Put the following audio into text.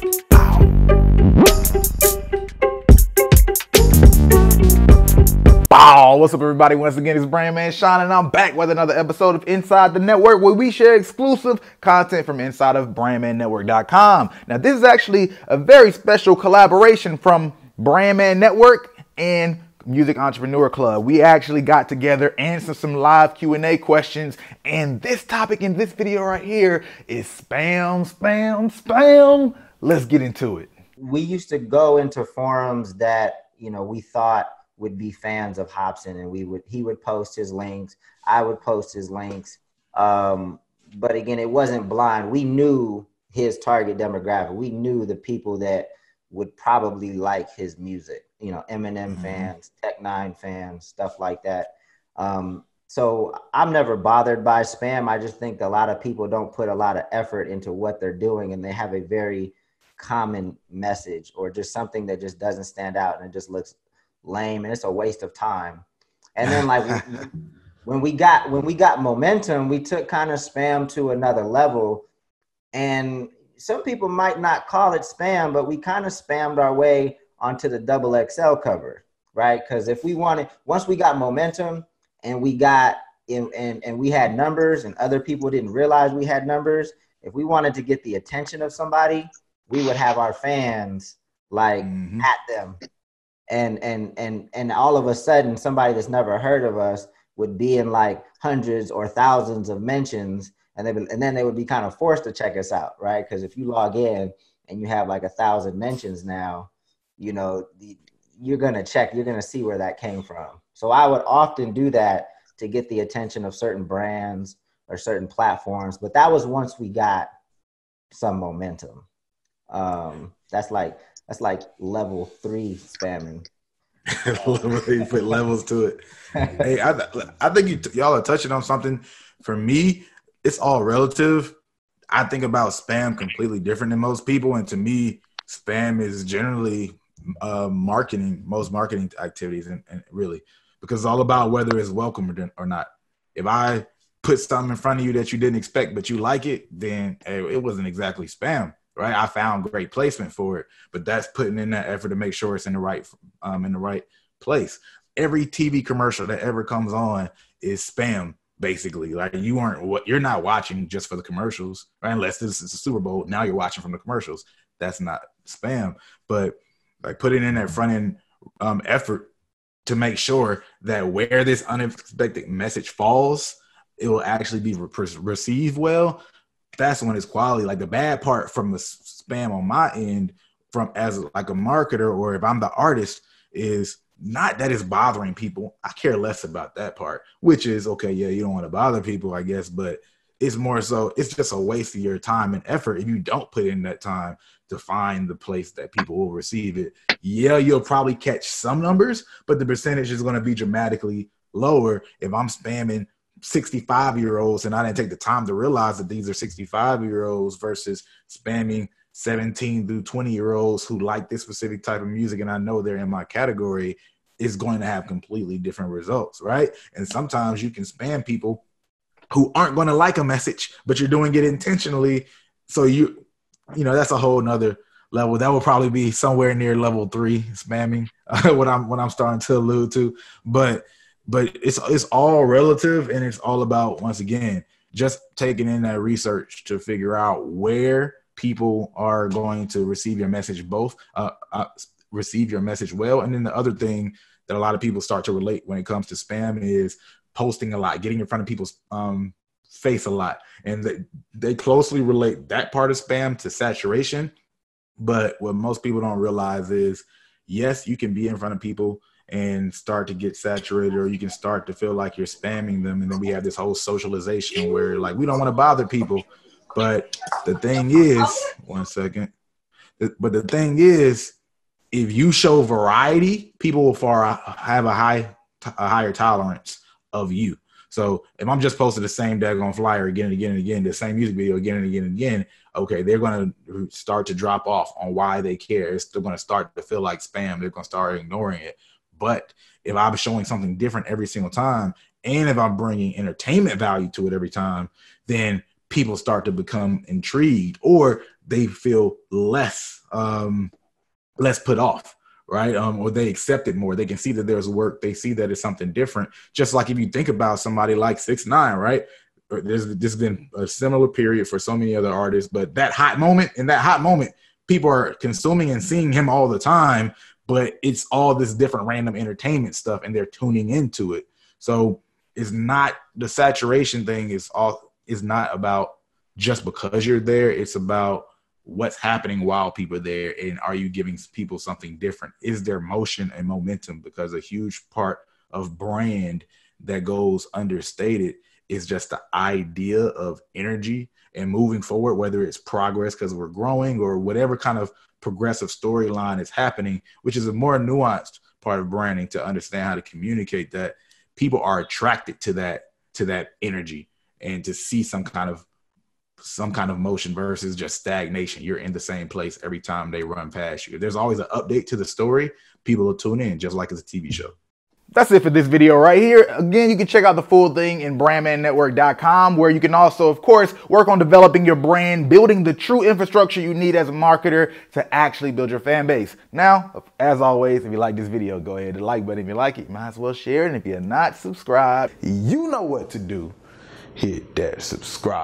Bow! What's up, everybody? Once again, it's BrandMan Sean, and I'm back with another episode of Inside the Network where we share exclusive content from inside of BrandManNetwork.com. Now, this is actually a very special collaboration from Brandman Network and Music Entrepreneur Club. We actually got together, answered some live Q&A questions, and this topic in this video right here is spam, spam, spam. Let's get into it. We used to go into forums that, you know, we thought would be fans of Hopsin and we would he would post his links, I would post his links. Um, but again, it wasn't blind. We knew his target demographic. We knew the people that would probably like his music. You know, Eminem mm-hmm. fans, Tech N9ne fans, stuff like that. Um, so I'm never bothered by spam. I just think a lot of people don't put a lot of effort into what they're doing, and they have a very common message or just something that just doesn't stand out and it just looks lame and it's a waste of time. And then like when we got when we got momentum, we took kind of spam to another level. And some people might not call it spam, but we kind of spammed our way onto the double XL cover, right? Because if we wanted, once we got momentum and we got in, and, and we had numbers and other people didn't realize we had numbers, if we wanted to get the attention of somebody, we would have our fans like mm-hmm. at them. And and and and all of a sudden somebody that's never heard of us would be in like hundreds or thousands of mentions and they and then they would be kind of forced to check us out right? Because if you log in and you have like a thousand mentions now you know the, you're gonna check you're gonna see where that came from. So i would often do that to get the attention of certain brands or certain platforms but that was once we got some momentum um, that's like that's like level three spamming. you put levels to it. hey, I, I think you y'all are touching on something. For me, it's all relative. I think about spam completely different than most people, and to me, spam is generally uh, marketing, most marketing activities, and, and, really because it's all about whether it's welcome or not. If I put something in front of you that you didn't expect but you like it, then hey, it wasn't exactly spam right? I found great placement for it, but that's putting in that effort to make sure it's in the right um, in the right place. Every TV commercial that ever comes on is spam, basically. Like you aren't what you're not watching just for the commercials, right? Unless this is a Super Bowl, now you're watching from the commercials. That's not spam, but like putting in that front end um, effort to make sure that where this unexpected message falls, it will actually be re- received well that's when it's quality. Like the bad part from the spam on my end, from as like a marketer or if I'm the artist, is not that it's bothering people. I care less about that part, which is okay. Yeah, you don't want to bother people, I guess, but it's more so it's just a waste of your time and effort if you don't put in that time to find the place that people will receive it. Yeah, you'll probably catch some numbers, but the percentage is going to be dramatically lower if I'm spamming 65 year olds and I didn't take the time to realize that these are 65 year olds versus spamming 17 through 20 year olds who like this specific type of music and I know they're in my category is going to have completely different results, right? And sometimes you can spam people who aren't going to like a message, but you're doing it intentionally. So you, you know, that's a whole nother level. That will probably be somewhere near level three spamming, uh, what I'm what I'm starting to allude to. But but it's it's all relative and it's all about once again just taking in that research to figure out where people are going to receive your message both uh, uh, receive your message well. And then the other thing that a lot of people start to relate when it comes to spam is posting a lot getting in front of people's um, face a lot. And they, they closely relate that part of spam to saturation. But what most people don't realize is yes you can be in front of people and start to get saturated or you can start to feel like you're spamming them and then we have this whole socialization where like we don't want to bother people. But the thing is one second. But the thing is if you show variety people will far have a high a higher tolerance of you. So if i'm just posting the same daggone flyer again and again and again the same music video again and again and again okay they're going to start to drop off on why they care. It's still going to start to feel like spam. They're going to start ignoring it but if I'm showing something different every single time, and if I'm bringing entertainment value to it every time, then people start to become intrigued or they feel less um, less put off right? Um, or they accept it more. They can see that there's work. They see that it's something different. Just like if you think about somebody like 6ix9ine, right? There's this has been a similar period for so many other artists, but that hot moment in that hot moment, people are consuming and seeing him all the time. But it's all this different random entertainment stuff, and they're tuning into it. So it's not the saturation thing. Is all is not about just because you're there. It's about what's happening while people are there and are you giving people something different is there motion and momentum because a huge part of brand that goes understated is just the idea of energy and moving forward whether it's progress because we're growing or whatever kind of progressive storyline is happening which is a more nuanced part of branding to understand how to communicate that people are attracted to that to that energy and to see some kind of some kind of motion versus just stagnation. You're in the same place every time they run past you. There's always an update to the story, people will tune in just like it's a TV show. That's it for this video right here. Again, you can check out the full thing in brandmannetwork.com where you can also, of course, work on developing your brand, building the true infrastructure you need as a marketer to actually build your fan base. Now, as always, if you like this video, go ahead and like button. If you like it, you might as well share it. And if you're not subscribed, you know what to do hit that subscribe